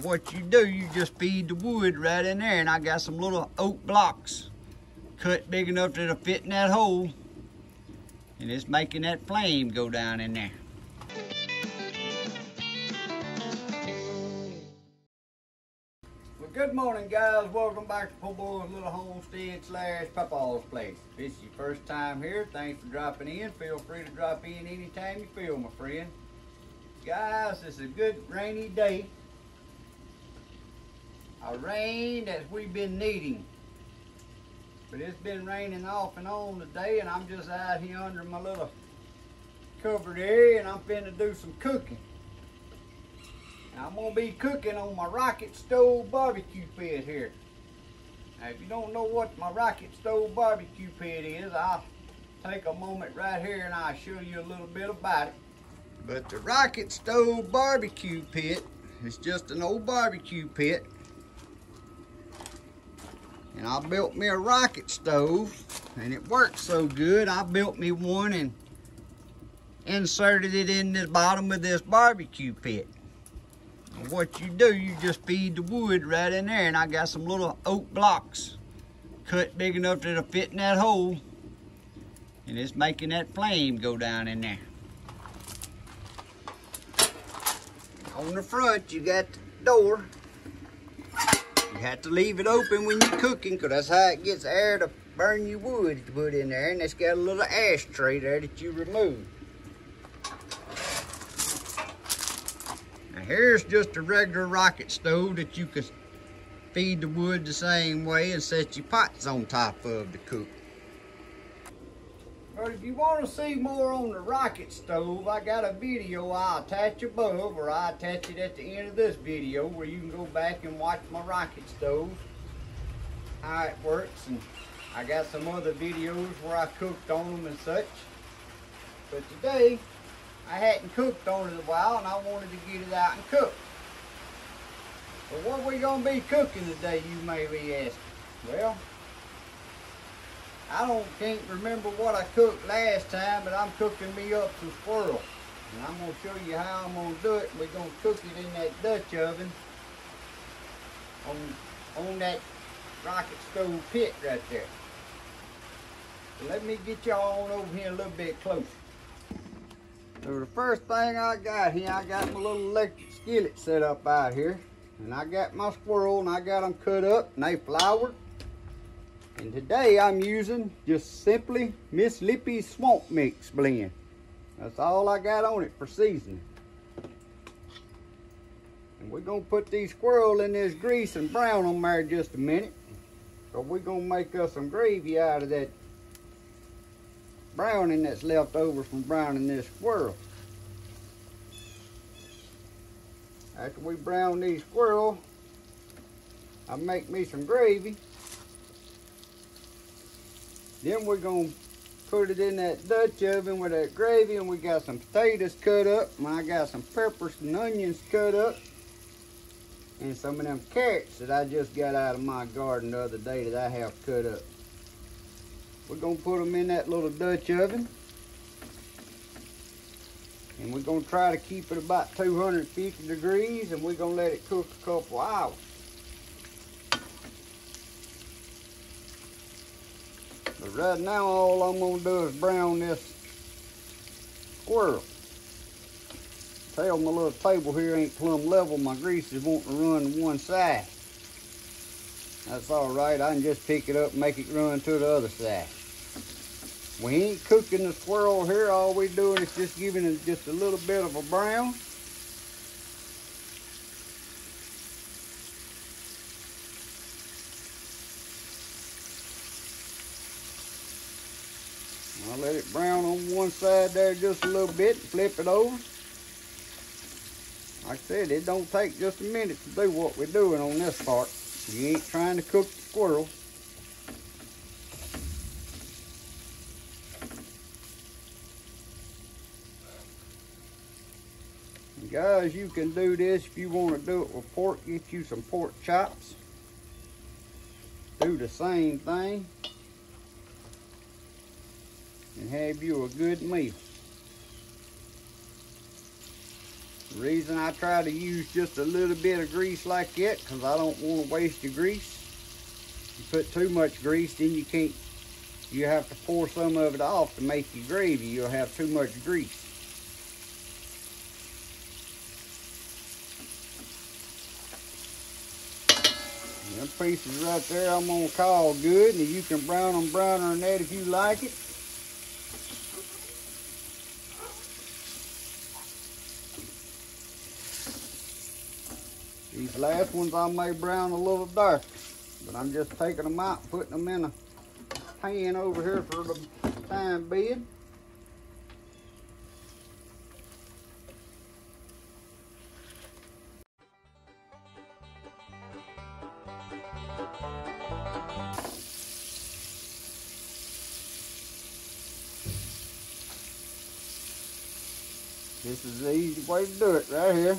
What you do, you just feed the wood right in there. And I got some little oak blocks cut big enough that it'll fit in that hole. And it's making that flame go down in there. Well, good morning, guys. Welcome back to Po Boy's Little Homestead slash Papaw's Place. If this is your first time here, thanks for dropping in. Feel free to drop in anytime you feel, my friend. Guys, it's a good rainy day. A rain that we've been needing. But it's been raining off and on today, and I'm just out here under my little covered area, and I'm finna do some cooking. I'm gonna be cooking on my rocket stove barbecue pit here. Now, if you don't know what my rocket stove barbecue pit is, I'll take a moment right here and I'll show you a little bit about it. But the rocket stove barbecue pit is just an old barbecue pit. And I built me a rocket stove and it worked so good, I built me one and inserted it in the bottom of this barbecue pit. And what you do, you just feed the wood right in there. And I got some little oak blocks cut big enough that it'll fit in that hole. And it's making that flame go down in there. On the front, you got the door. You have to leave it open when you're cooking because that's how it gets air to burn your wood that you put in there. And it's got a little ashtray there that you remove. Now here's just a regular rocket stove that you can feed the wood the same way and set your pots on top of to cook. But if you want to see more on the rocket stove, I got a video I'll attach above or I'll attach it at the end of this video where you can go back and watch my rocket stove, how it works. And I got some other videos where I cooked on them and such. But today, I hadn't cooked on it a while and I wanted to get it out and cook. But what we gonna be cooking today, you may be asking? Well, I don't can't remember what I cooked last time, but I'm cooking me up some squirrel. And I'm gonna show you how I'm gonna do it. We're gonna cook it in that Dutch oven on on that rocket stove pit right there. So let me get y'all on over here a little bit closer. So the first thing I got here, I got my little electric skillet set up out here. And I got my squirrel and I got them cut up and they floured. And today I'm using just simply Miss Lippy's Swamp Mix blend. That's all I got on it for seasoning. And we're gonna put these squirrel in this grease and brown them there just a minute. So we're gonna make us some gravy out of that browning that's left over from browning this squirrel. After we brown these squirrel, I make me some gravy. Then we're gonna put it in that Dutch oven with that gravy and we got some potatoes cut up and I got some peppers and onions cut up and some of them carrots that I just got out of my garden the other day that I have cut up. We're gonna put them in that little Dutch oven. And we're gonna try to keep it about 250 degrees and we're gonna let it cook a couple hours. Right now all I'm gonna do is brown this squirrel. Tell my little table here ain't plumb level. My grease is wanting to run one side. That's all right. I can just pick it up and make it run to the other side. We ain't cooking the squirrel here. All we doing is just giving it just a little bit of a brown. I'll let it brown on one side there just a little bit and flip it over. Like I said, it don't take just a minute to do what we're doing on this part. You ain't trying to cook the squirrel. Guys, you can do this if you want to do it with pork. Get you some pork chops. Do the same thing. And have you a good meal. The reason I try to use just a little bit of grease like that, because I don't want to waste your grease. You put too much grease, then you can't, you have to pour some of it off to make your gravy. You'll have too much grease. Them pieces right there I'm gonna call good, and you can brown them browner than that if you like it. These last ones I may brown a little dark, but I'm just taking them out, putting them in a pan over here for the time being. This is the easy way to do it right here.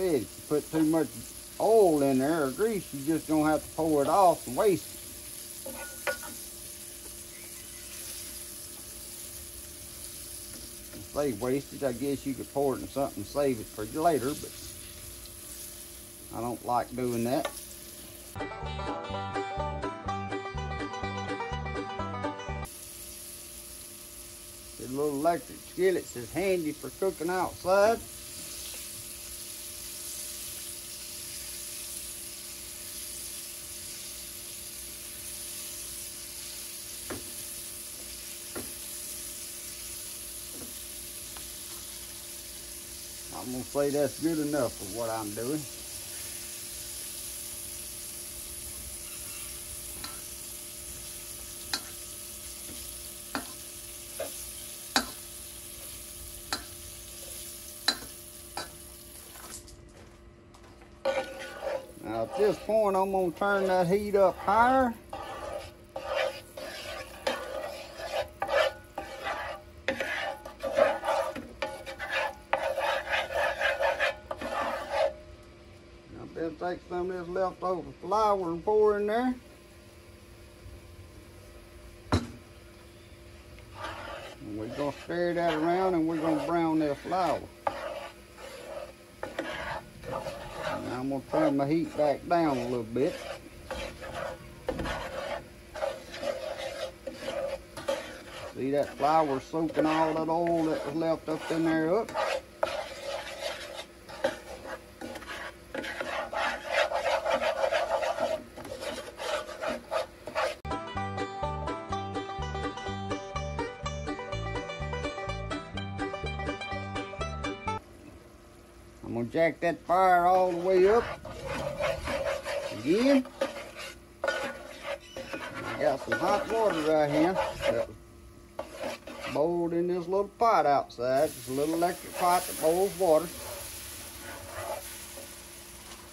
said, if you put too much oil in there or grease, you just gonna have to pour it off and waste it. Say wasted, I guess you could pour it in something and save it for later, but I don't like doing that. The little electric skillets is handy for cooking outside. Say that's good enough for what I'm doing. Now at this point, I'm gonna turn that heat up higher. Now then take some of this leftover flour and pour in there. And we're gonna stir that around and we're gonna brown that flour. Now I'm gonna turn my heat back down a little bit. See that flour soaking all that oil that was left up in there up? I'm gonna jack that fire all the way up. Again. I got some hot water right here that boiled in this little pot outside. It's a little electric pot that boils water.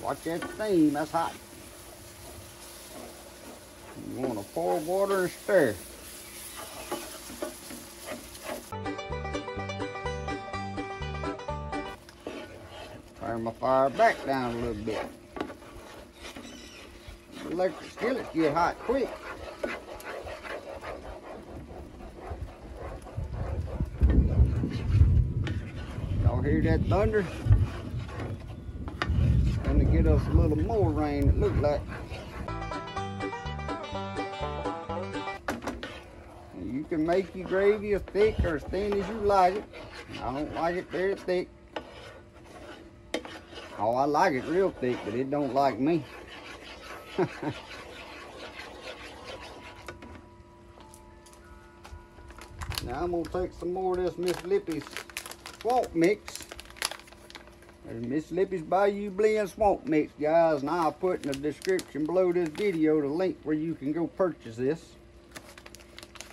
Watch that steam, that's hot. You wanna pour water and stir. My fire back down a little bit. Electric skillets get hot quick. Y'all hear that thunder? Gonna get us a little more rain, it look like. You can make your gravy as thick or as thin as you like it. I don't like it very thick. Oh, I like it real thick, but it don't like me. now I'm gonna take some more of this Miss Lippy's swamp mix. There's Miss Lippy's Bayou Blend Swamp Mix, guys, and I'll put in the description below this video the link where you can go purchase this.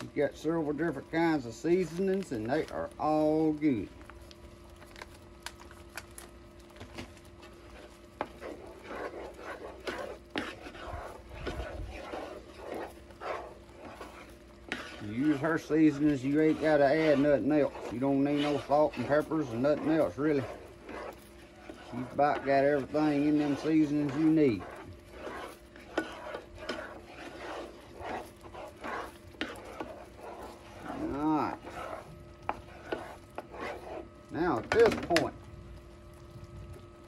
You've got several different kinds of seasonings, and they are all good. her seasonings, you ain't got to add nothing else. You don't need no salt and peppers and nothing else, really. She's about got everything in them seasonings you need. Alright. Now, at this point,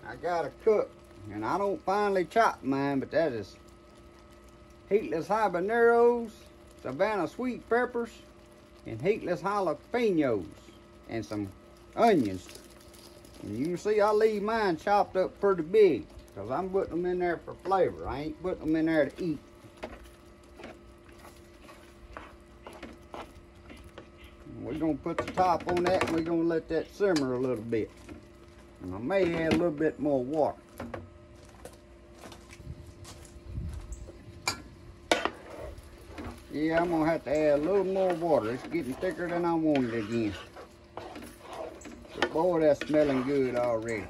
I got to cook. And I don't finally chop mine, but that is heatless habaneros, Savannah sweet peppers, and heatless jalapenos, and some onions. And you can see I leave mine chopped up pretty big, because I'm putting them in there for flavor. I ain't putting them in there to eat. We're gonna put the top on that and we're gonna let that simmer a little bit. And I may add a little bit more water. Yeah, I'm gonna have to add a little more water. It's getting thicker than I wanted again. Boy, that's smelling good already.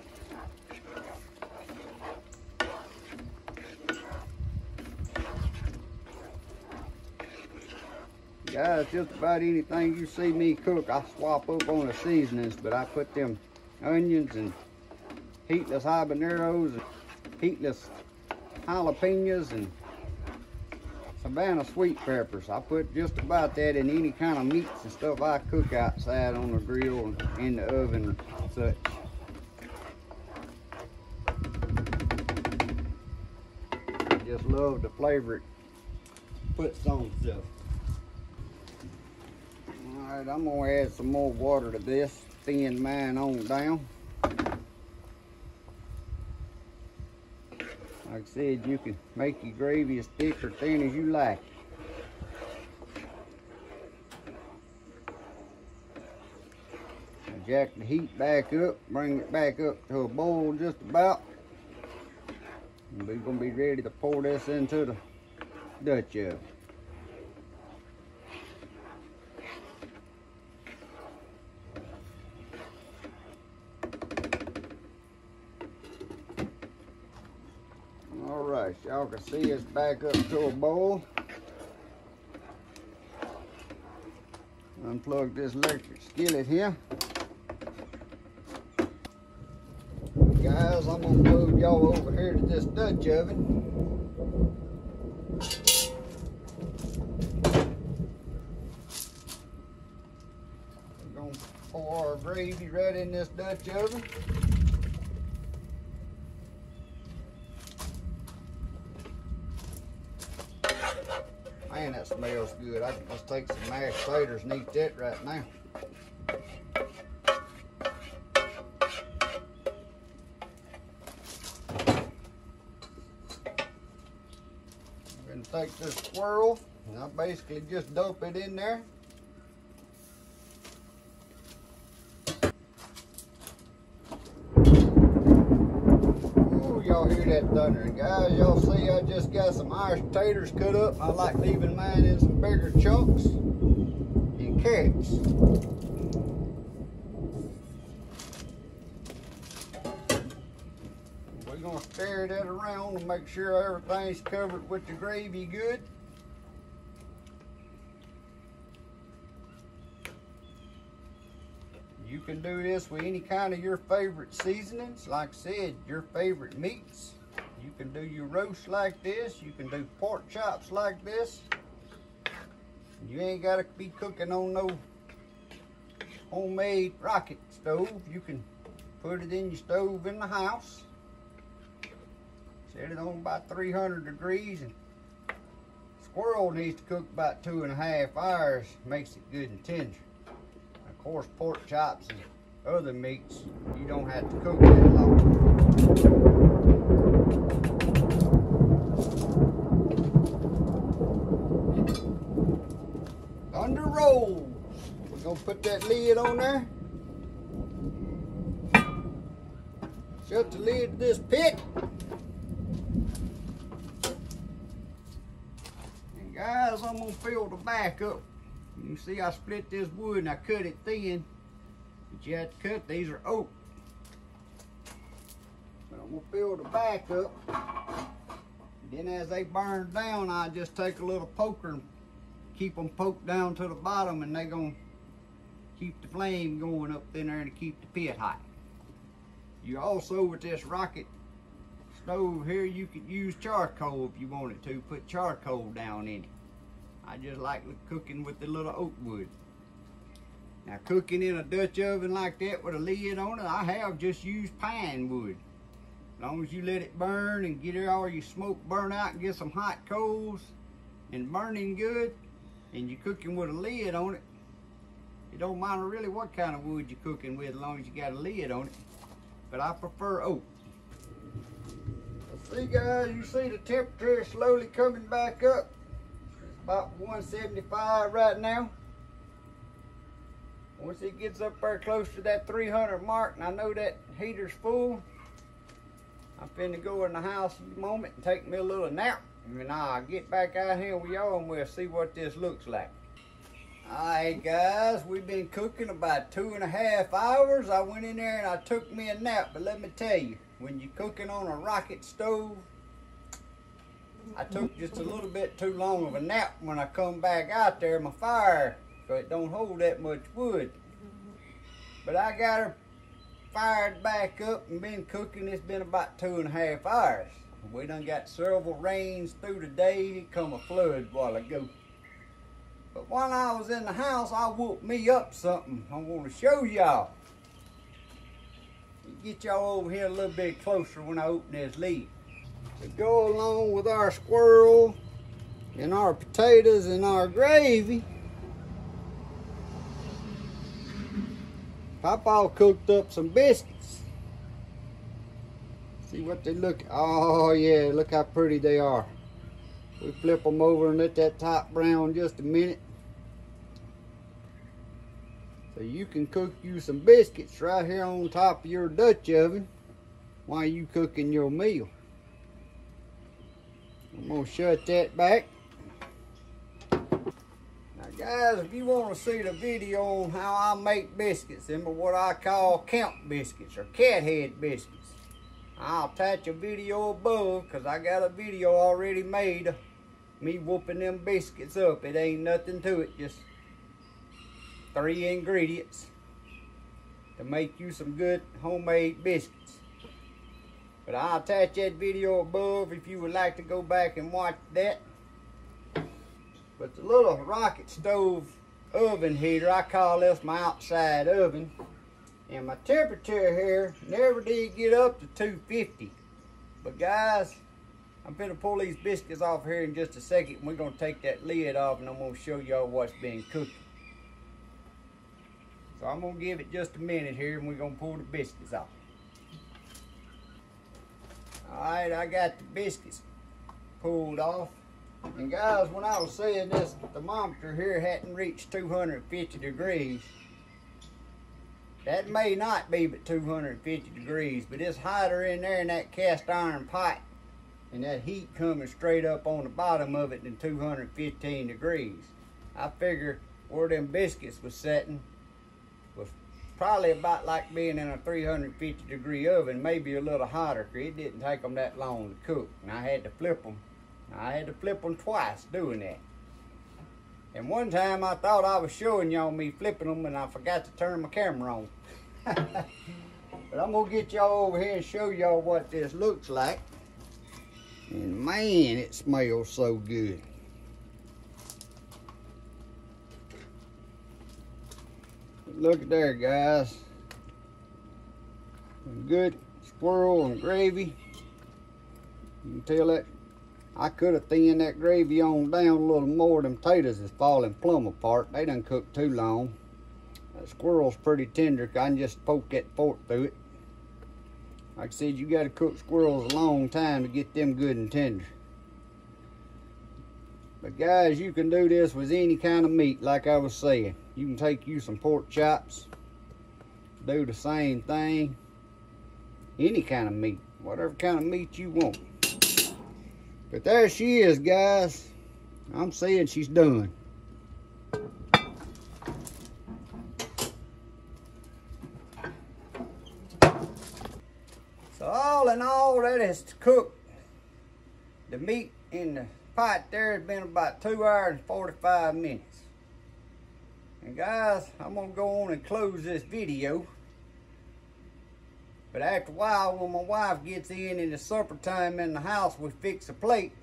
Guys, just about anything you see me cook, I swap up on the seasonings, but I put them onions and heatless habaneros and heatless jalapenos and Savannah sweet peppers. I put just about that in any kind of meats and stuff I cook outside on the grill and in the oven and such. Just love the flavor it puts on stuff. All right, I'm gonna add some more water to this, thin mine on down. Like I said, you can make your gravy as thick or thin as you like. Jack the heat back up, bring it back up to a boil just about. And we're gonna be ready to pour this into the Dutch oven. Alright, y'all can see it's back up to a boil. Unplug this electric skillet here. Guys, I'm gonna move y'all over here to this Dutch oven. We're gonna pour our gravy right in this Dutch oven. Good. I can just take some mashed potatoes and eat that right now. I'm gonna take this swirl and I basically just dump it in there. Y'all hear that thunder. Guys, y'all see I just got some Irish taters cut up. I like leaving mine in some bigger chunks and carrots. We're gonna stir that around to make sure everything's covered with the gravy good. Can do this with any kind of your favorite seasonings. Like I said, your favorite meats. You can do your roast like this. You can do pork chops like this. You ain't got to be cooking on no homemade rocket stove. You can put it in your stove in the house. Set it on about 300 degrees and squirrel needs to cook about two and a half hours. Makes it good and tender. Course, pork chops and other meats, you don't have to cook that long. Under rolls. We're gonna put that lid on there. Shut the lid to this pit. And guys, I'm gonna fill the back up. You see I split this wood and I cut it thin. But you have to cut, these are oak. But I'm gonna fill the back up. Then as they burn down, I just take a little poker and keep them poked down to the bottom and they gonna keep the flame going up in there and keep the pit hot. You also, with this rocket stove here, you could use charcoal if you wanted to. Put charcoal down in it. I just like cooking with the little oak wood. Now cooking in a Dutch oven like that with a lid on it, I have just used pine wood. As long as you let it burn and get all your smoke burn out and get some hot coals and burning good, and you're cooking with a lid on it, it don't matter really what kind of wood you're cooking with as long as you got a lid on it. But I prefer oak. See guys, you see the temperature slowly coming back up. About 175 right now. Once it gets up there close to that 300 mark and I know that heater's full, I'm finna go in the house in a moment and take me a little nap. And I'll get back out here with y'all and we'll see what this looks like. Alright guys, we've been cooking about two and a half hours. I went in there and I took me a nap, but let me tell you, when you're cooking on a rocket stove, I took just a little bit too long of a nap when I come back out there. My fire so it don't hold that much wood. But I got her fired back up and been cooking. It's been about two and a half hours. We done got several rains through the day. Come a flood while ago. But while I was in the house, I woke me up something I want to show y'all. Get y'all over here a little bit closer when I open this lid. To go along with our squirrel and our potatoes and our gravy, Papaw cooked up some biscuits. See what they look, oh yeah, look how pretty they are. We flip them over and let that top brown just a minute. So you can cook you some biscuits right here on top of your Dutch oven while you cooking your meal. I'm gonna shut that back Now guys, if you want to see the video on how I make biscuits, them are what I call camp biscuits or cat head biscuits. I'll attach a video above because I got a video already made me whooping them biscuits up. It ain't nothing to it, just three ingredients to make you some good homemade biscuits. But I'll attach that video above if you would like to go back and watch that. But the little rocket stove oven heater, I call this my outside oven. And my temperature here never did get up to 250. But guys, I'm gonna pull these biscuits off here in just a second. And We're gonna take that lid off and I'm gonna show y'all what's being cooked. So I'm gonna give it just a minute here and we're gonna pull the biscuits off. All right, I got the biscuits pulled off. And guys, when I was saying this thermometer here hadn't reached 250 degrees, that may not be but 250 degrees, but it's hotter in there in that cast iron pot and that heat coming straight up on the bottom of it than 215 degrees. I figure where them biscuits was setting probably about like being in a 350 degree oven, maybe a little hotter, it didn't take them that long to cook. And I had to flip them I had to flip them twice doing that. And one time I thought I was showing y'all me flipping them and I forgot to turn my camera on. but I'm gonna get y'all over here and show y'all what this looks like. And man, it smells so good. Look at there, guys. Good squirrel and gravy. You can tell that I could have thinned that gravy on down a little more. Them potatoes is falling plumb apart. They done cooked too long. That squirrel's pretty tender. I can just poke that fork through it. Like I said, you got to cook squirrels a long time to get them good and tender. But guys, you can do this with any kind of meat, like I was saying. You can take you some pork chops, do the same thing. Any kind of meat, whatever kind of meat you want. But there she is, guys. I'm saying she's done. So all in all, that is cooked. The meat in the pot there has been about two hours and 45 minutes. And guys, I'm gonna go on and close this video. But after a while, when my wife gets in and it's supper time in the house, we fix a plate.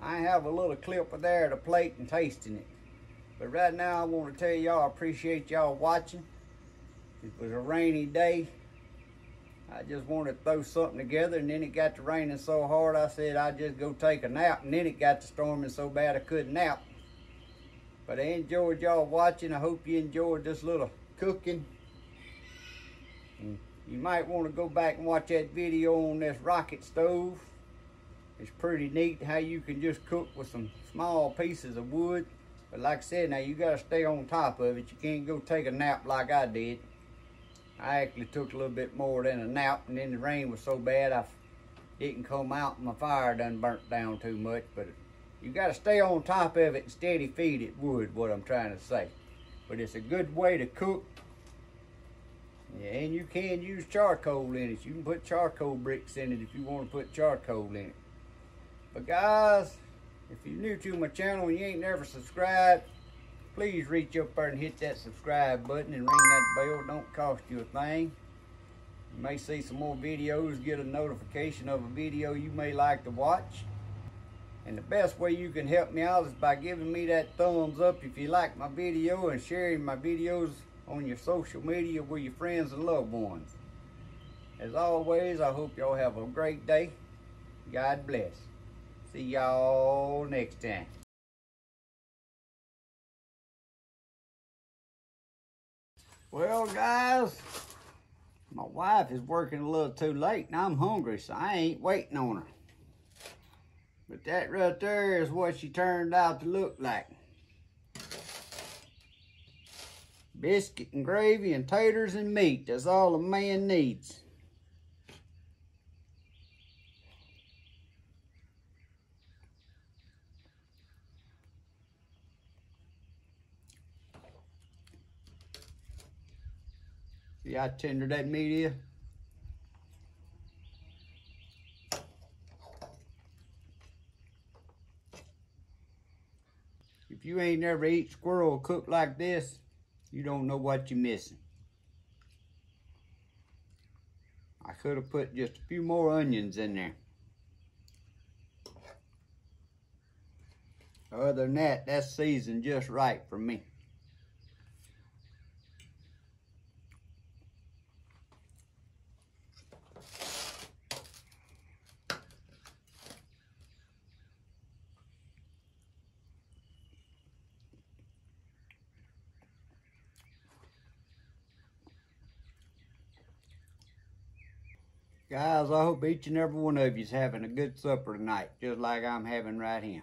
I have a little clip of there, the plate and tasting it. But right now, I want to tell y'all I appreciate y'all watching. It was a rainy day. I just wanted to throw something together, and then it got to raining so hard, I said I'd just go take a nap, and then it got to storming so bad I couldn't nap. But I enjoyed y'all watching. I hope you enjoyed this little cooking. And you might want to go back and watch that video on this rocket stove. It's pretty neat how you can just cook with some small pieces of wood. But like I said, now you got to stay on top of it. You can't go take a nap like I did. I actually took a little bit more than a nap, and then the rain was so bad I didn't come out and my fire done burnt down too much. But you got to stay on top of it and steady feed it wood, what I'm trying to say. But it's a good way to cook. Yeah, and you can use charcoal in it. You can put charcoal bricks in it if you want to put charcoal in it. But guys, if you're new to my channel and you ain't never subscribed, please reach up there and hit that subscribe button and ring that bell. Don't cost you a thing. You may see some more videos, get a notification of a video you may like to watch. And the best way you can help me out is by giving me that thumbs up if you like my video and sharing my videos on your social media with your friends and loved ones. As always, I hope y'all have a great day. God bless. See y'all next time. Well, guys, my wife is working a little too late and I'm hungry, so I ain't waiting on her. But that right there is what she turned out to look like. Biscuit and gravy and taters and meat. That's all a man needs. See how tender that meat? You ain't never eat squirrel cooked like this, you don't know what you're missing. I could have put just a few more onions in there. Other than that, that's seasoned just right for me. Guys, I hope each and every one of you is having a good supper tonight, just like I'm having right here.